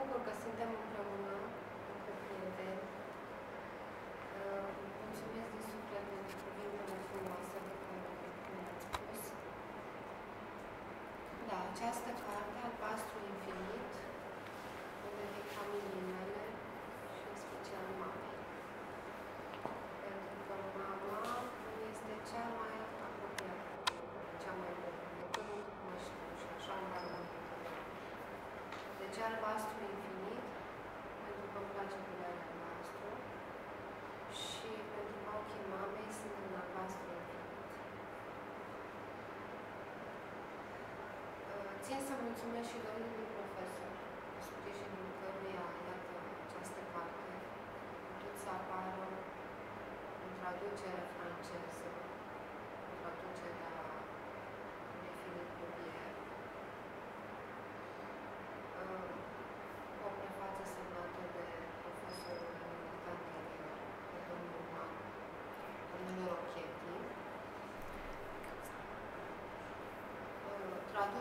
bucur că suntem împreună între prieteni. Uh, mulțumesc din suflet pentru cuvintele frumoase pe care le-am spus. Da, această Deci Albastru Infinit, pentru că îmi place culoarea albastru și pentru că ochii mamei sunt în albastru infinit. Uh, Țin să mulțumesc și domnului profesor, cu sprijinul căruia, iată, această carte a putut să apară în traducere franceză, în traducerea lui Philippe Louvier, uh, cu o prefață semnată de profesorul anterior, de domnul Man, domnul Rochetti. Uh,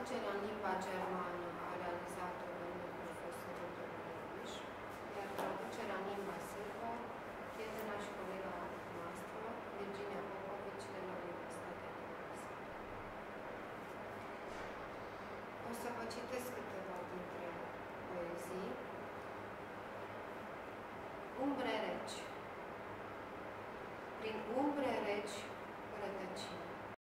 Traducerea în limba germană a realizat-o domnul profesor Dr. iar traducerea în limba sârbă, prietena și colega noastră, Virginia Popovici, de la Universitatea Universită. O să vă citesc câteva dintre poezii. Umbre reci. Prin umbre